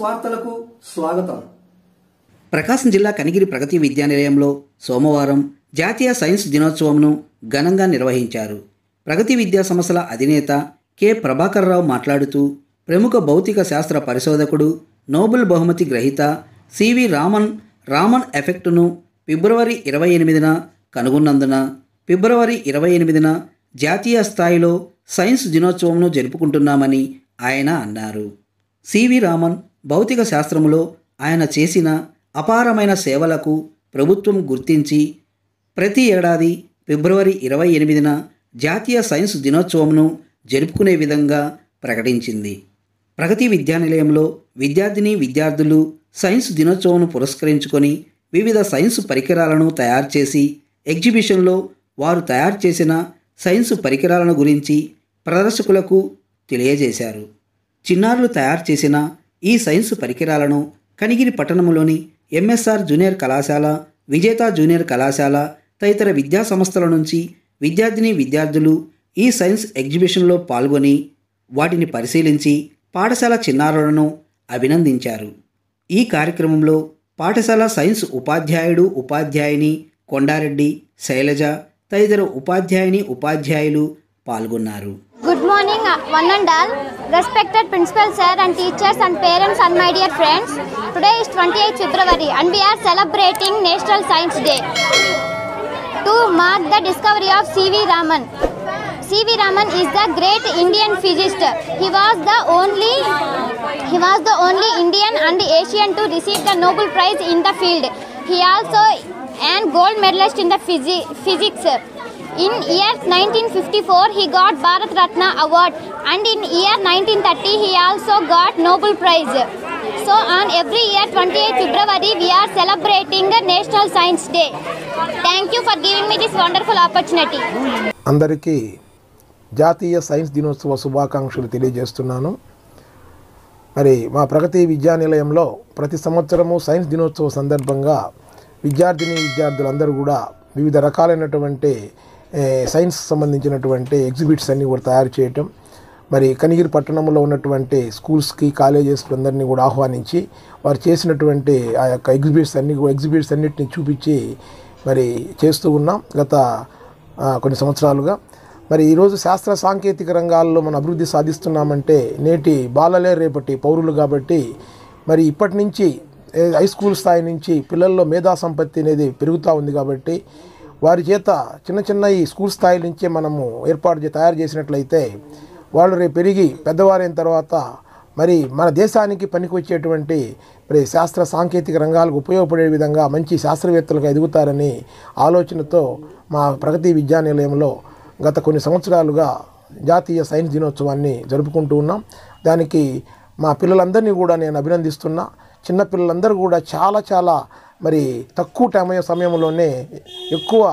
వార్తలకు స్వాగతం. ప్రకాశం జిల్లా కనిగిరి ప్రగతి విద్యానిలయంలో సోమవారం జాతీయ సైన్స్ దినోత్సవంను ఘనంగా నిర్వహించారు. ప్రగతి విద్యా సంస్థల అధినేత కె. ప్రభాకర్రావు మాట్లాడుతూ ప్రముఖ భౌతిక శాస్త్ర పరిశోధకుడు నోబెల్ బహుమతి గ్రహీత సివి రామన్ రామన్ ఎఫెక్టును ఫిబ్రవరి ఇరవై ఎనిమిదిన కనుగొన్నందున ఫిబ్రవరి ఇరవై ఎనిమిదిన జాతీయ స్థాయిలో సైన్స్ దినోత్సవంను జరుపుకుంటున్నామని ఆయన అన్నారు. సివి రామన్ భౌతిక శాస్త్రములో ఆయన చేసిన అపారమైన సేవలకు ప్రభుత్వం గుర్తించి ప్రతి ఏడాది ఫిబ్రవరి ఇరవై ఎనిమిదిన జాతీయ సైన్స్ దినోత్సవంను జరుపుకునే విధంగా ప్రకటించింది. ప్రగతి విద్యానిలయంలో విద్యార్థిని విద్యార్థులు సైన్స్ దినోత్సవంను పురస్కరించుకొని వివిధ సైన్స్ పరికరాలను తయారు చేసి ఎగ్జిబిషన్లో వారు తయారు చేసిన సైన్స్ పరికరాలను గురించి ప్రదర్శకులకు తెలియజేశారు. చిన్నారులు తయారు చేసిన ఈ సైన్స్ పరికరాలను కనిగిరి పట్టణంలోని ఎంఎస్ఆర్ జూనియర్ కళాశాల విజేత జూనియర్ కళాశాల తదితర విద్యా సంస్థల నుంచి విద్యార్థిని విద్యార్థులు ఈ సైన్స్ ఎగ్జిబిషన్లో పాల్గొని వాటిని పరిశీలించి పాఠశాల చిన్నారులను అభినందించారు. ఈ కార్యక్రమంలో పాఠశాల సైన్స్ ఉపాధ్యాయుడు ఉపాధ్యాయుని కొండారెడ్డి శైలజ తదితర ఉపాధ్యాయుని ఉపాధ్యాయులు పాల్గొన్నారు. Morning, uh, one and all. Respected principal sir and teachers and parents and my dear friends. Today is 28th February and we are celebrating National Science Day to mark the discovery of C.V. Raman. C.V. Raman is the great Indian physicist. He was the only he was the only Indian and Asian to receive the Nobel Prize in the field. He also an gold medalist in the physi- physics. In year nineteen fifty four he got Bharat Ratna award and in year nineteen thirty he also got Nobel prize so on every year twenty eight February we are celebrating national science day thank you for giving me this wonderful opportunity అందరికీ జాతీయ science దినోత్సవ శుభాకాంక్షలు తెలియజేస్తున్నాను. మరి మా ప్రగతి విద్యా నిలయంలో ప్రతి సంవత్సరము సైన్స్ దినోత్సవ సందర్భంగా విద్యార్థిని విద్యార్థులందరూ కూడా వివిధ రకాలైనటువంటి సైన్స్ సంబంధించినటువంటి ఎగ్జిబిట్స్ అన్నీ కూడా తయారు చేయటం మరి కనిగిరి పట్టణంలో ఉన్నటువంటి స్కూల్స్కి కాలేజెస్కి అందరినీ కూడా ఆహ్వానించి వారు చేసినటువంటి ఆ యొక్క ఎగ్జిబిట్స్ అన్ని ఎగ్జిబిట్స్ అన్నిటిని చూపించి మరి చేస్తూ ఉన్నాం గత కొన్ని సంవత్సరాలుగా. మరి ఈరోజు శాస్త్ర సాంకేతిక రంగాల్లో మనం అభివృద్ధి సాధిస్తున్నామంటే నేటి బాలలే రేపటి పౌరులు కాబట్టి మరి ఇప్పటి నుంచి హై స్కూల్ స్థాయి నుంచి పిల్లల్లో మేధా సంపత్తి అనేది పెరుగుతూ ఉంది కాబట్టి వారి చేత చిన్న చిన్న ఈ స్కూల్ స్థాయి నుంచే మనము ఏర్పాటు తయారు చేసినట్లయితే వాళ్ళు రేపు పెరిగి పెద్దవారైన తర్వాత మరి మన దేశానికి పనికొచ్చేటువంటి మరి శాస్త్ర సాంకేతిక రంగాలకు ఉపయోగపడే విధంగా మంచి శాస్త్రవేత్తలుగా ఎదుగుతారని ఆలోచనతో మా ప్రగతి విద్యానిలయంలో గత కొన్ని సంవత్సరాలుగా జాతీయ సైన్స్ దినోత్సవాన్ని జరుపుకుంటూ ఉన్నాం. దానికి మా పిల్లలందరినీ కూడా నేను అభినందిస్తున్నా. చిన్నపిల్లలందరూ కూడా చాలా చాలా మరి తక్కువ టైం సమయంలోనే ఎక్కువ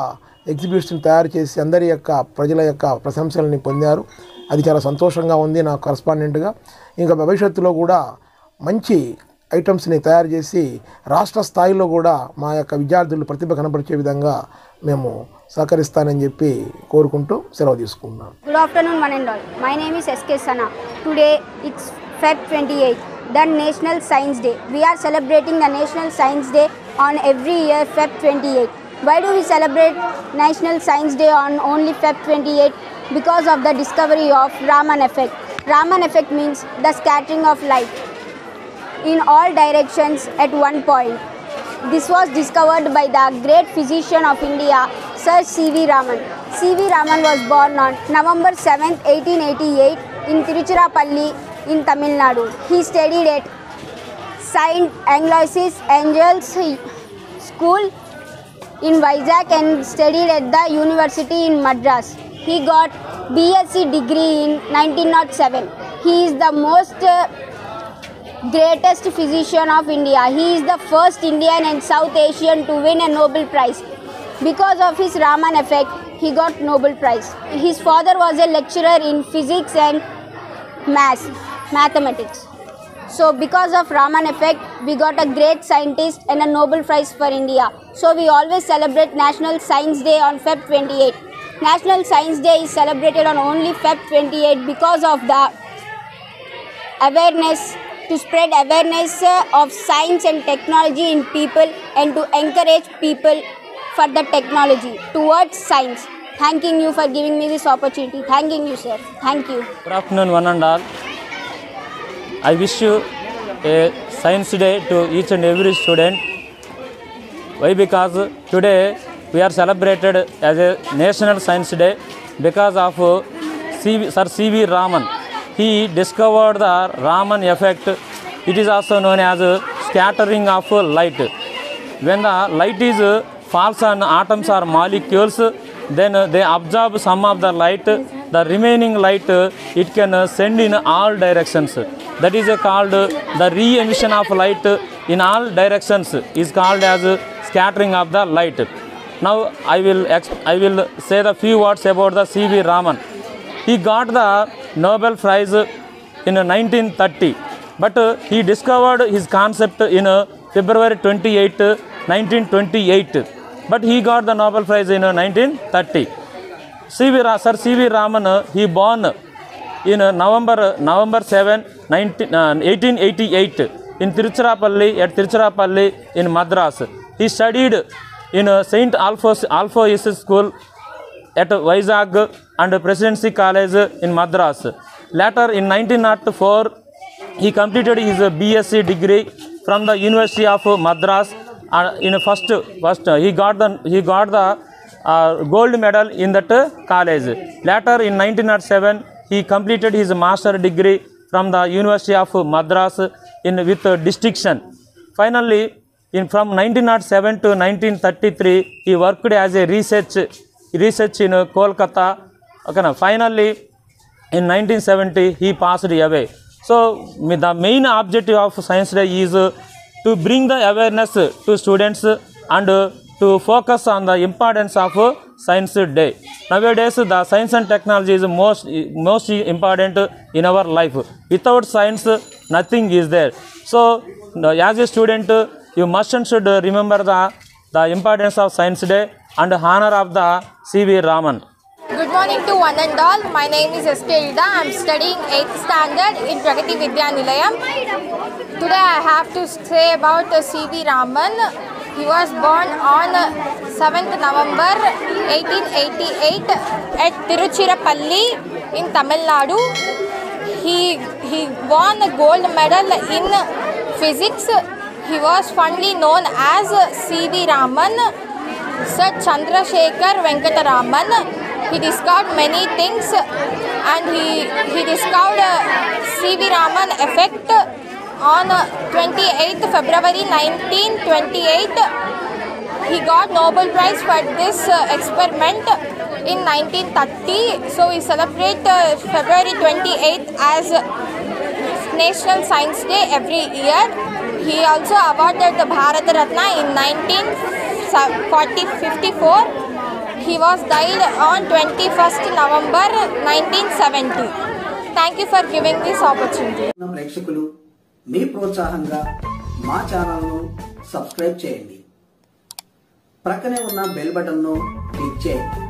ఎగ్జిబిషన్ తయారు చేసి అందరి యొక్క ప్రజల యొక్క ప్రశంసలని పొందారు అది చాలా సంతోషంగా ఉంది నా కరస్పాండెంట్గా ఇంకా భవిష్యత్తులో కూడా మంచి ఐటమ్స్ని తయారు చేసి రాష్ట్ర స్థాయిలో కూడా మా యొక్క విద్యార్థులు ప్రతిభ కనపరిచే విధంగా మేము సహకరిస్తానని చెప్పి కోరుకుంటూ సెలవు తీసుకున్నాం good afternoon one and all. My name is SK Sana. Today it's Feb 28, the National Science Day. We are celebrating the National Science Day on every year Feb 28. Why do we celebrate National Science Day on only Feb 28? Because of the discovery of Raman effect. Raman effect means the scattering of light in all directions at one point. This was discovered by the great physician of India, Sir C.V. Raman. C.V. Raman was born on November 7, 1888 in Tiruchirappalli in Tamil Nadu. He studied at Saint Aloysius Angels School in Vizag and studied at the University in Madras. He got BSc degree in 1907. He is the most uh, greatest physician of India. He is the first Indian and South Asian to win a Nobel Prize. Because of his Raman effect, he got Nobel Prize. His father was a lecturer in physics and maths, mathematics. So because of Raman effect, we got a great scientist and a Nobel Prize for India. So we always celebrate National Science Day on Feb 28. National Science Day is celebrated on only Feb 28 because of the awareness to spread awareness uh, of science and technology in people and to encourage people for the technology towards science. Thanking you for giving me this opportunity. Thanking you, sir. Thank you. Good afternoon, one and all. I wish you a science day to each and every student. Why? Because today we are celebrated as a National Science Day because of uh, CV, Sir C.V. Raman. He discovered the Raman effect. It is also known as scattering of light. When the light is uh, falls on atoms or molecules, then uh, they absorb some of the light. The remaining light uh, it can uh, send in all directions. That is called the re-emission of light in all directions is called as scattering of the light. Now I will I will say the few words about the C.V. Raman. He got the Nobel Prize in 1930, but he discovered his concept in February 28, 1928. But he got the Nobel Prize in uh, 1930. C.V. Ra- Sir C.V. Raman, uh, he born in uh, November November 7, 19, uh, 1888 in Tiruchirappalli at Tiruchirappalli in Madras. He studied in uh, Saint Alphonsus Alphois School at Vizag and Presidency College in Madras. Later in 1904, he completed his BSc degree from the University of Madras. Uh, in first, first uh, he got the he got the uh, gold medal in that college. Later in 1907, he completed his master degree from the University of Madras in with distinction. Finally, in from 1907 to 1933, he worked as a research research in Kolkata. Okay, finally, in 1970, he passed away. So, the main objective of Science Day is to bring the awareness to students and to focus on the importance of Science Day. Nowadays, the science and technology is most most important in our life. Without science, nothing is there. So, as a student, you must and should remember the the importance of Science Day and honor of the C.V. Raman. Good morning to one and all. My name is S.K. Ida. I'm studying 8th standard in Pragati Vidya Nilayam. Today I have to say about C.V. Raman. He was born on uh, 7th November 1888 at Tiruchirappalli in Tamil Nadu. He, he won a gold medal in physics. He was fondly known as C.V. Raman. Sir Chandrasekhar Venkataraman. He discovered many things and he, he discovered uh, C.V. Raman effect on uh, 28th February 1928. He got Nobel Prize for this uh, experiment in 1930. So we celebrate uh, February 28th as National Science Day every year. He also awarded the Bharat Ratna in 1954. He was died on twenty first November nineteen seventy thank you for giving this opportunity ప్రేక్షకులు మీ ప్రోత్సాహంగా మా ఛానల్ను subscribe చేయండి ప్రక్కనే ఉన్న bell బటన్ను click చేయండి